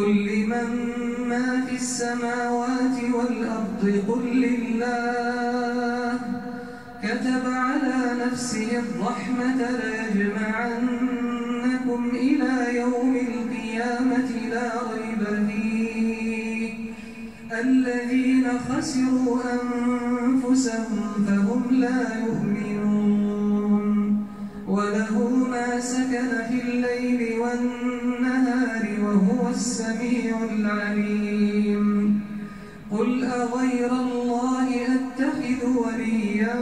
لمن ما في السماوات والأرض قل لله. كتب على نفسه الرحمة ليجمعنكم إلى يوم القيامة لا ريب فيه. الذين خسروا أنفسهم فهم لا يؤمنون. وله ما سكن في الليل والنهار السميع العليم. قل أغير الله أتخذ وليا